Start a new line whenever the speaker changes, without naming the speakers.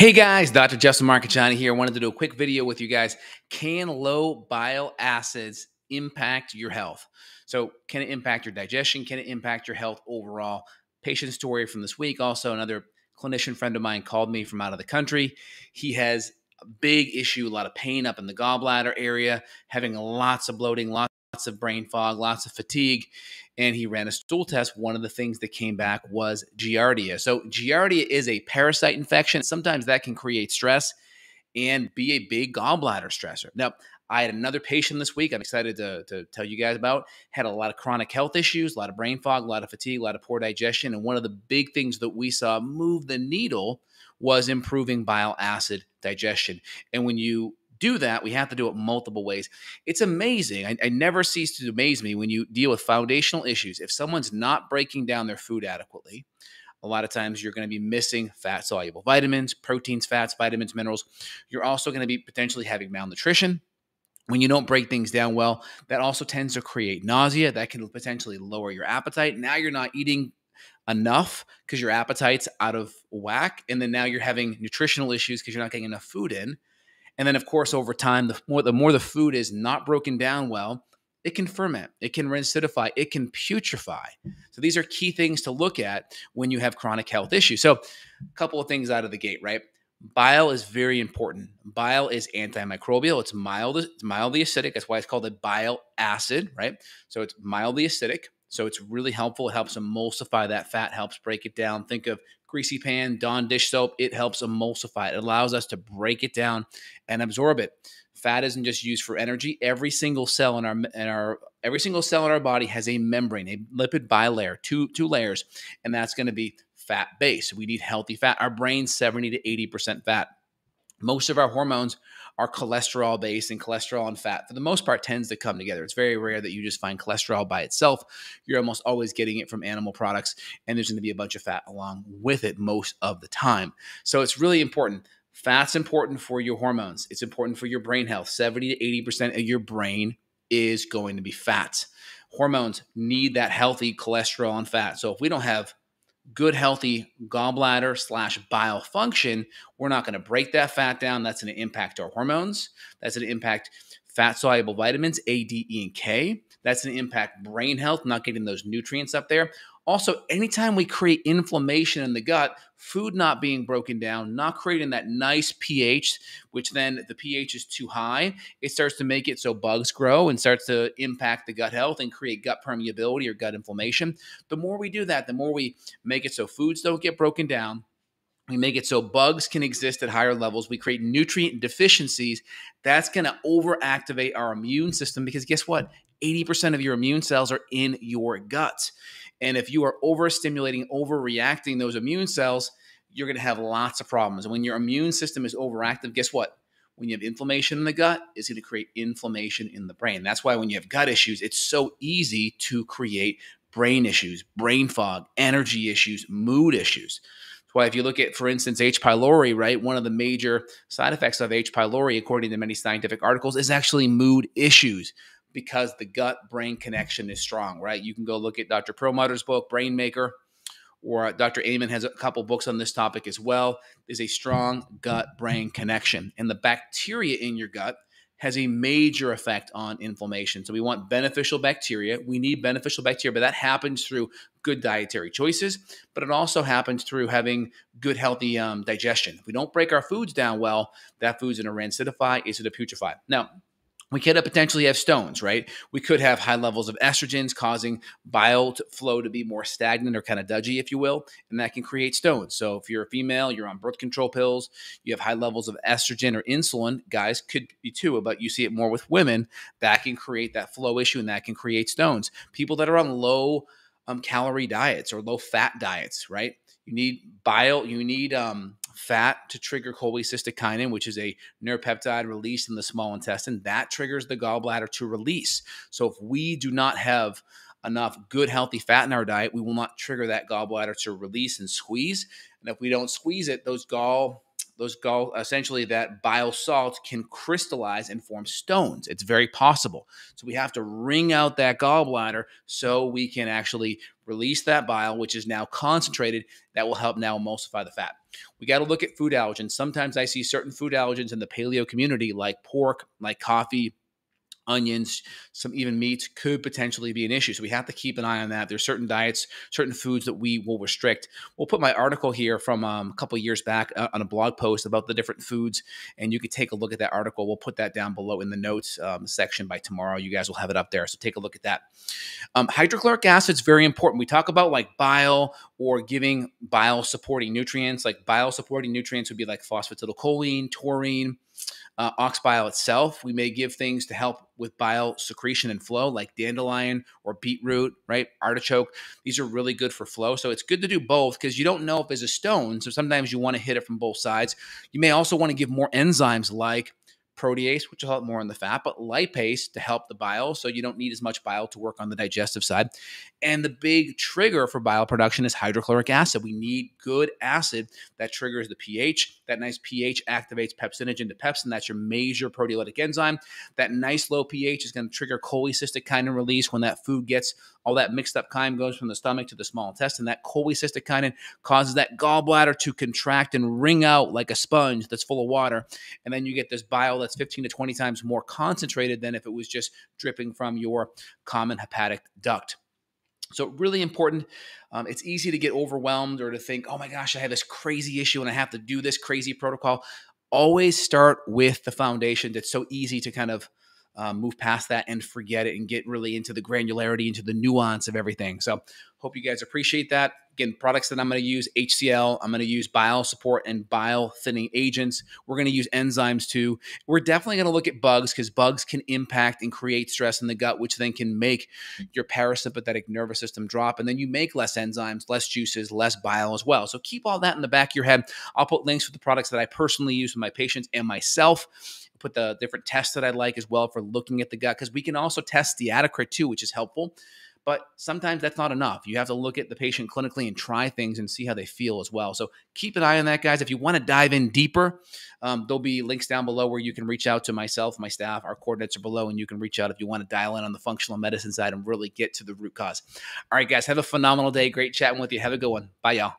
Hey guys, Dr. Justin Marchegiani here. Wanted to do a quick video with you guys. Can low bile acids impact your health? So, can it impact your digestion? Can it impact your health overall? Patient story from this week. Also, another clinician friend of mine called me from out of the country. He has a big issue, a lot of pain up in the gallbladder area, having lots of bloating, lots of brain fog, lots of fatigue, and he ran a stool test. One of the things that came back was Giardia. So, Giardia is a parasite infection. Sometimes that can create stress and be a big gallbladder stressor. Now, I had another patient this week I'm excited to, to tell you guys about. Had a lot of chronic health issues, a lot of brain fog, a lot of fatigue, a lot of poor digestion. And one of the big things that we saw move the needle was improving bile acid digestion. And when you do that, we have to do it multiple ways. It's amazing. I, I, never cease to amaze me when you deal with foundational issues. If someone's not breaking down their food adequately, a lot of times you're going to be missing fat soluble vitamins, proteins, fats, vitamins, minerals. You're also going to be potentially having malnutrition. When you don't break things down well, that also tends to create nausea. That can potentially lower your appetite. Now you're not eating enough because your appetite's out of whack. And then now you're having nutritional issues because you're not getting enough food in. And then, of course, over time, the more the more the food is not broken down well, it can ferment, it can acidify, it can putrefy. So these are key things to look at when you have chronic health issues. So, a couple of things out of the gate, right? Bile is very important. Bile is antimicrobial. It's mild, it's mildly acidic. That's why it's called a bile acid, right? So it's mildly acidic. So it's really helpful. It helps emulsify that fat, helps break it down. Think of greasy pan, Dawn dish soap. It helps emulsify it. Allows us to break it down and absorb it. Fat isn't just used for energy. Every single cell in our in our every single cell in our body has a membrane, a lipid bilayer, two two layers, and that's going to be fat base. We need healthy fat. Our brain's 70 to 80% fat. Most of our hormones are cholesterol based, and cholesterol and fat, for the most part, tends to come together. It's very rare that you just find cholesterol by itself. You're almost always getting it from animal products, and there's going to be a bunch of fat along with it most of the time. So it's really important. Fat's important for your hormones. It's important for your brain health. 70 to 80% of your brain is going to be fat. Hormones need that healthy cholesterol and fat. So if we don't have good, healthy gallbladder slash bile function, we're not going to break that fat down. That's going to impact our hormones. That's going to impact fat soluble vitamins, A, D, E, and K. That's going to impact brain health, not getting those nutrients up there. Also, anytime we create inflammation in the gut, food not being broken down, not creating that nice pH, which then the pH is too high, it starts to make it so bugs grow and starts to impact the gut health and create gut permeability or gut inflammation. The more we do that, the more we make it so foods don't get broken down, we make it so bugs can exist at higher levels. We create nutrient deficiencies. That's going to overactivate our immune system because guess what? 80% of your immune cells are in your gut. And if you are overstimulating, overreacting those immune cells, you're going to have lots of problems. And when your immune system is overactive, guess what? When you have inflammation in the gut, it's going to create inflammation in the brain. That's why when you have gut issues, it's so easy to create brain issues, brain fog, energy issues, mood issues. That's why if you look at, for instance, H. pylori, right, one of the major side effects of H. pylori, according to many scientific articles, is actually mood issues because the gut brain connection is strong, right? You can go look at Dr. Perlmutter's book, Brain Maker, or Dr. Amen has a couple books on this topic as well. There's a strong gut brain connection, and the bacteria in your gut has a major effect on inflammation. So we want beneficial bacteria. We need beneficial bacteria, but that happens through good dietary choices, but it also happens through having good, healthy um, digestion. If we don't break our foods down well, that food's going to rancidify, it's going to putrefy. Now, we could potentially have stones, right? We could have high levels of estrogens causing bile flow to be more stagnant or kind of dudgy, if you will, and that can create stones. So if you're a female, you're on birth control pills, you have high levels of estrogen or insulin, guys could be too, but you see it more with women, that can create that flow issue and that can create stones. People that are on low um, calorie diets or low fat diets, right? You need bile, you need um, fat to trigger cholecystokinin, which is a neuropeptide released in the small intestine. That triggers the gallbladder to release. So if we do not have enough good, healthy fat in our diet, we will not trigger that gallbladder to release and squeeze. And if we don't squeeze it, those gall those gall essentially that bile salt can crystallize and form stones. It's very possible. So we have to wring out that gallbladder so we can actually release that bile, which is now concentrated. That will help now emulsify the fat. We got to look at food allergens. Sometimes I see certain food allergens in the paleo community, like pork, like coffee, onions, some even meats could potentially be an issue. So we have to keep an eye on that. There's certain diets, certain foods that we will restrict. We'll put my article here from um, a couple years back uh, on a blog post about the different foods, and you could take a look at that article. We'll put that down below in the notes um, section by tomorrow. You guys will have it up there. So take a look at that. Um, hydrochloric acid is very important. We talk about like bile or giving bile supporting nutrients. Like bile supporting nutrients would be like phosphatidylcholine, taurine uh, ox bile itself. We may give things to help with bile secretion and flow, like dandelion or beetroot, right? Artichoke. These are really good for flow. So it's good to do both because you don't know if there's a stone. So sometimes you want to hit it from both sides. You may also want to give more enzymes like protease, which will help more on the fat, but lipase to help the bile. So you don't need as much bile to work on the digestive side. And the big trigger for bile production is hydrochloric acid. We need good acid that triggers the pH. That nice pH activates pepsinogen to pepsin. That's your major proteolytic enzyme. That nice low pH is going to trigger cholecystokinin of release when that food gets all that mixed up chyme goes from the stomach to the small intestine. That cholecystokinin causes that gallbladder to contract and wring out like a sponge that's full of water. And then you get this bile that's 15 to 20 times more concentrated than if it was just dripping from your common hepatic duct. So, really important. Um, it's easy to get overwhelmed or to think, oh my gosh, I have this crazy issue and I have to do this crazy protocol. Always start with the foundation that's so easy to kind of um, move past that and forget it and get really into the granularity, into the nuance of everything. So, hope you guys appreciate that. Again, products that I'm going to use HCl, I'm going to use bile support and bile thinning agents. We're going to use enzymes too. We're definitely going to look at bugs because bugs can impact and create stress in the gut, which then can make your parasympathetic nervous system drop. And then you make less enzymes, less juices, less bile as well. So keep all that in the back of your head. I'll put links for the products that I personally use with my patients and myself put the different tests that I like as well for looking at the gut because we can also test steatocrit too, which is helpful. But sometimes that's not enough. You have to look at the patient clinically and try things and see how they feel as well. So keep an eye on that, guys. If you want to dive in deeper, um, there'll be links down below where you can reach out to myself, my staff. Our coordinates are below, and you can reach out if you want to dial in on the functional medicine side and really get to the root cause. All right, guys, have a phenomenal day. Great chatting with you. Have a good one. Bye, y'all.